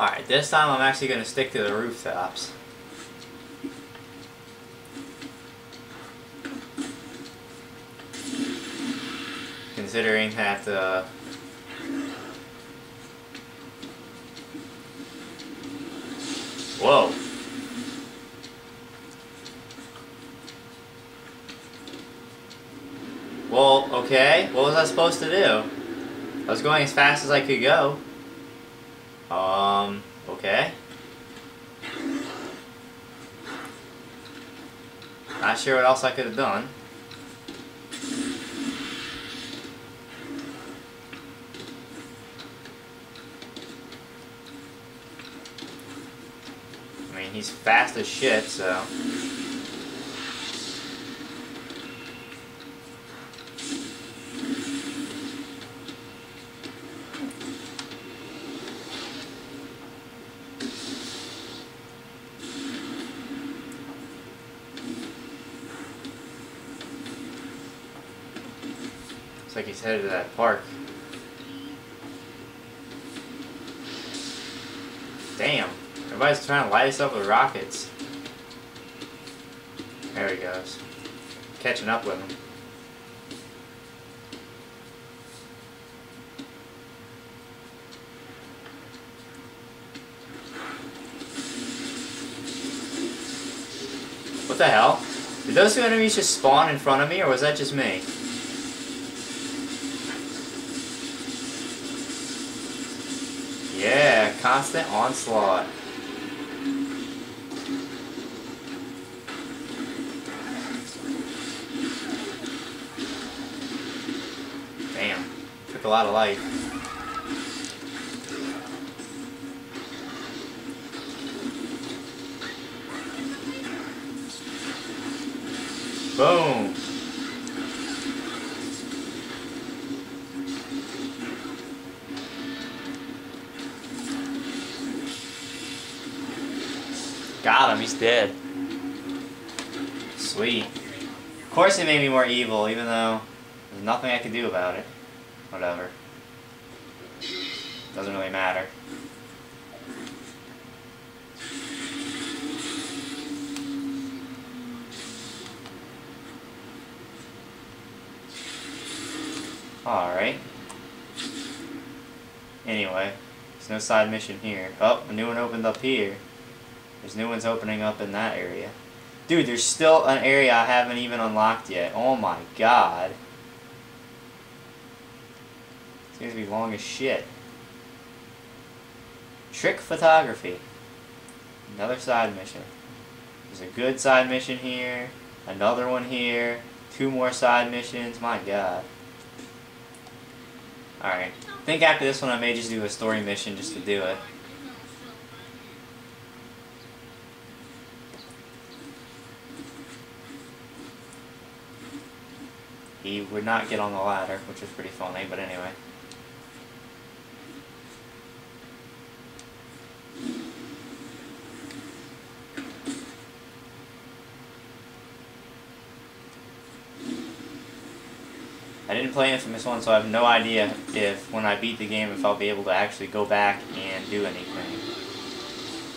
Alright, this time I'm actually going to stick to the rooftops. Considering that uh, Whoa. Well, okay. What was I supposed to do? I was going as fast as I could go. Um, okay. Not sure what else I could have done. I mean, he's fast as shit, so... like he's headed to that park. Damn. Everybody's trying to light us up with rockets. There he goes. Catching up with him. What the hell? Did those two enemies just spawn in front of me, or was that just me? Yeah, constant onslaught. Damn, took a lot of life. Got him, he's dead. Sweet. Of course it made me more evil, even though there's nothing I could do about it. Whatever. Doesn't really matter. Alright. Anyway, there's no side mission here. Oh, a new one opened up here. There's new ones opening up in that area. Dude, there's still an area I haven't even unlocked yet. Oh my god. It's gonna be long as shit. Trick photography. Another side mission. There's a good side mission here. Another one here. Two more side missions. My god. Alright. I think after this one I may just do a story mission just to do it. He would not get on the ladder, which was pretty funny, but anyway. I didn't play Infamous 1, so I have no idea if, when I beat the game, if I'll be able to actually go back and do anything.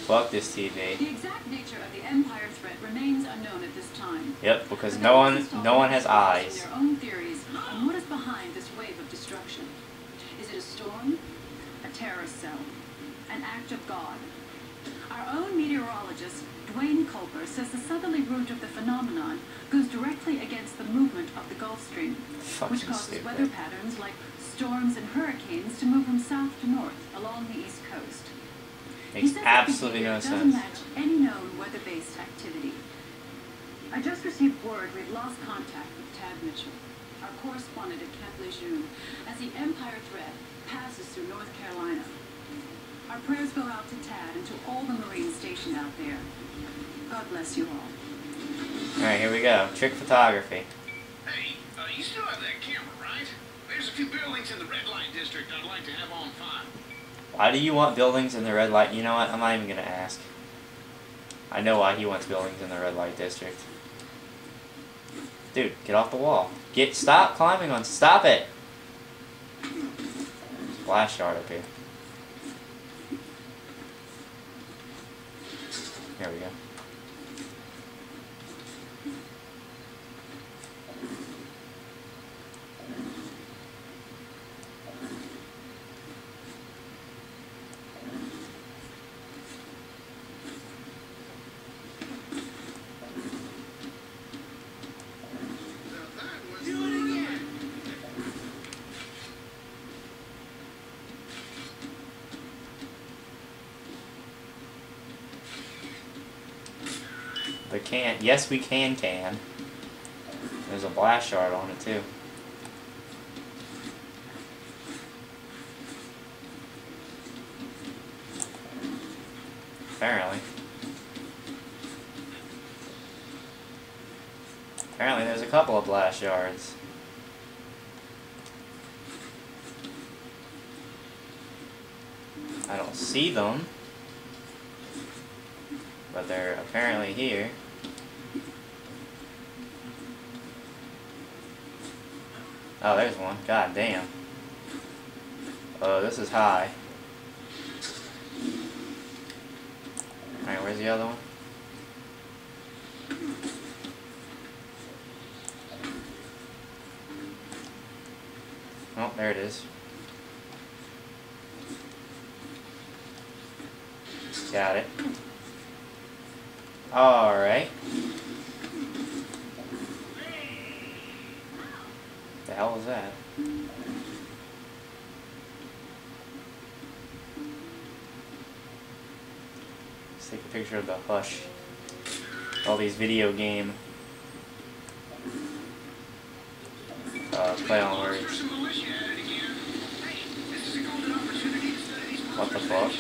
Fuck this TV. The exact nature of the Empire threat remains unknown at this time. Yep, because no one, no one has eyes. Their own theories on what is behind this wave of destruction. Is it a storm? A terrorist cell? An act of God? Our own meteorologist, Dwayne Culper, says the southerly route of the phenomenon goes directly against the movement of the Gulf Stream, Fucking which causes stupid. weather patterns like storms and hurricanes to move from south to north along the east coast. Makes absolutely no doesn't sense. match any known weather-based activity. I just received word we've lost contact with Tad Mitchell, our correspondent at Camp Lejeune, as the Empire threat passes through North Carolina. Our prayers go out to Tad and to all the Marines stationed out there. God bless you all. Alright, here we go. Trick photography. Hey, uh, you still have that camera, right? There's a few buildings in the red light district I'd like to have on file. Why do you want buildings in the red light? You know what? I'm not even gonna ask. I know why he wants buildings in the red light district. Dude, get off the wall. Get stop climbing on stop it. Last up okay. There we go. Can. Yes, we can can. There's a blast shard on it too. Apparently. Apparently there's a couple of blast shards. I don't see them. But they're apparently here. Oh, there's one. God damn. Oh, this is high. Alright, where's the other one? Oh, there it is. Got it. Alright. The hell was that? Let's take a picture of the hush. All these video game uh, play on words. is What the fuck?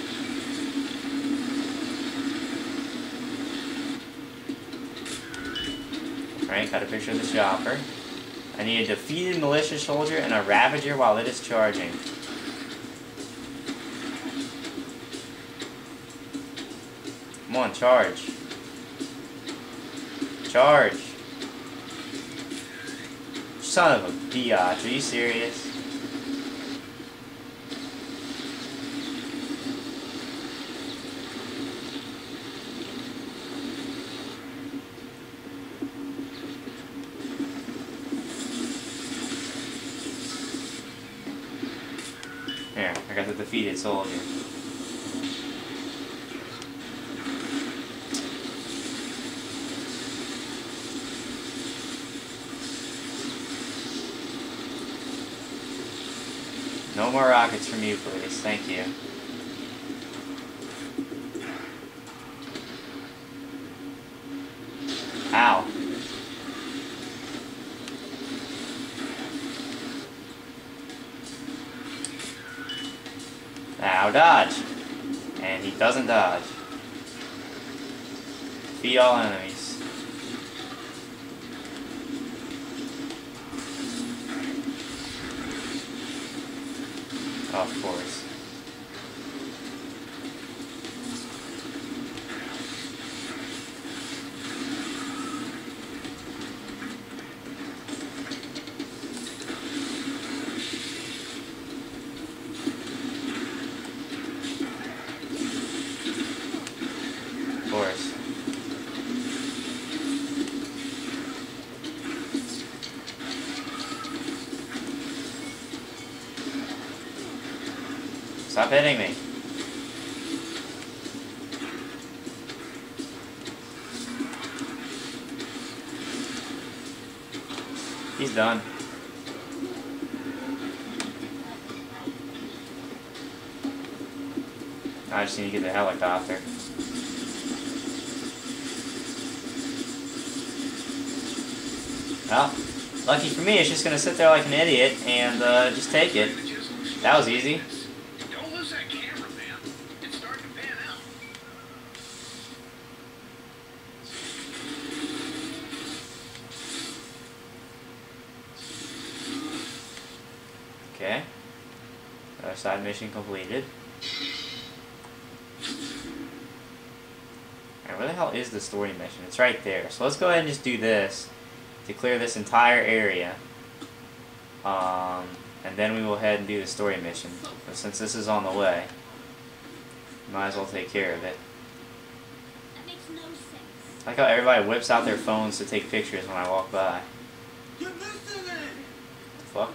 Alright, got a picture of the chopper. I need a defeated militia soldier and a ravager while it is charging. Come on, charge. Charge. Son of a biatch, are you serious? Here, I got the defeated soldier. No more rockets from you, please. Thank you. Now dodge. And he doesn't dodge. Defeat all enemies. Of course. Of course. Stop hitting me. He's done. I just need to get the helicopter. Well, lucky for me, it's just gonna sit there like an idiot and uh, just take it. That was easy. Side mission completed. Alright, where the hell is the story mission? It's right there. So let's go ahead and just do this to clear this entire area. Um, and then we will head and do the story mission. But since this is on the way, might as well take care of it. No I like how everybody whips out their phones to take pictures when I walk by. Fuck.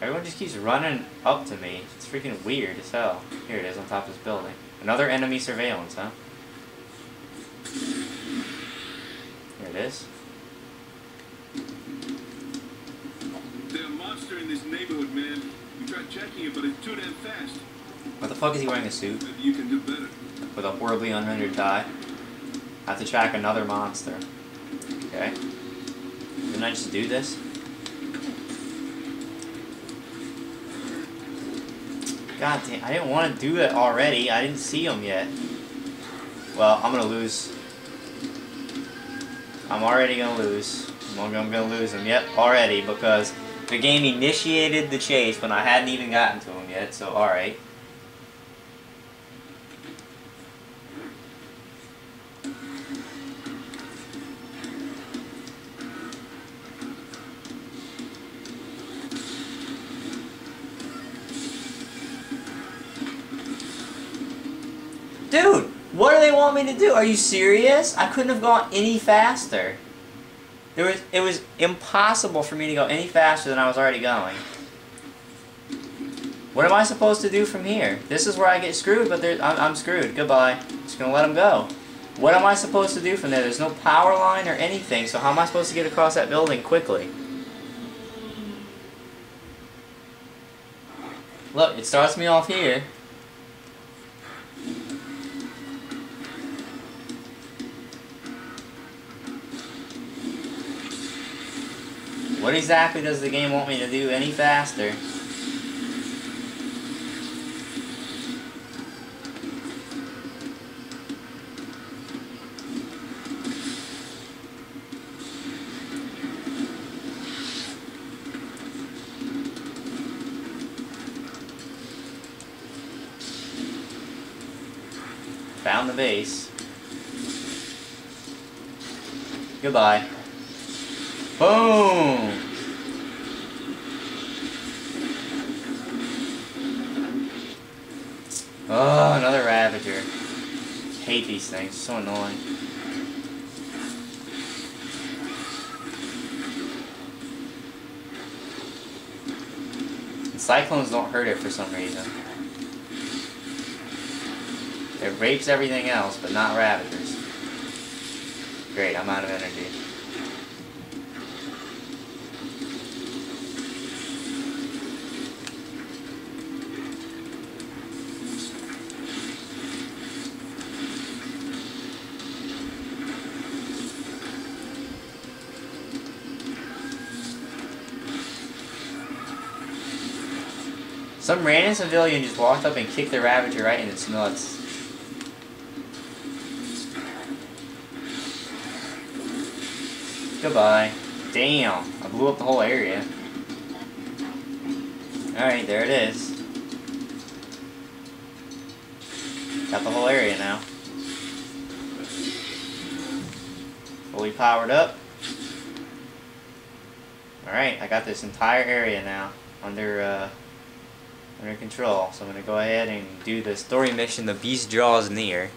Everyone just keeps running up to me. It's freaking weird as hell. Here it is on top of this building. Another enemy surveillance, huh? Here it is. They're a monster in this neighborhood, man. We tried checking it, but it's too damn fast. What the fuck is he wearing a suit Maybe you can do better. with a horribly unrendered tie? I have to track another monster. Okay. Didn't I just do this? God damn, I didn't want to do it already. I didn't see him yet. Well, I'm gonna lose. I'm already gonna lose. I'm I'm gonna lose him. Yep, already because the game initiated the chase when I hadn't even gotten to him yet. So alright. What do they want me to do? Are you serious? I couldn't have gone any faster. There was it was impossible for me to go any faster than I was already going. What am I supposed to do from here? This is where I get screwed, but I'm, I'm screwed. Goodbye. Just gonna let them go. What am I supposed to do from there? There's no power line or anything, so how am I supposed to get across that building quickly? Look, it starts me off here. What exactly does the game want me to do any faster? Found the base. Goodbye. Boom! Ravager. Hate these things, so annoying. Cyclones don't hurt it for some reason. It rapes everything else, but not Ravagers. Great, I'm out of energy. Some random civilian just walked up and kicked the Ravager right in its nuts. Goodbye. Damn, I blew up the whole area. Alright, there it is. Got the whole area now. Fully powered up. Alright, I got this entire area now under uh, under control. So I'm gonna go ahead and do the story mission, The Beast Draws Near.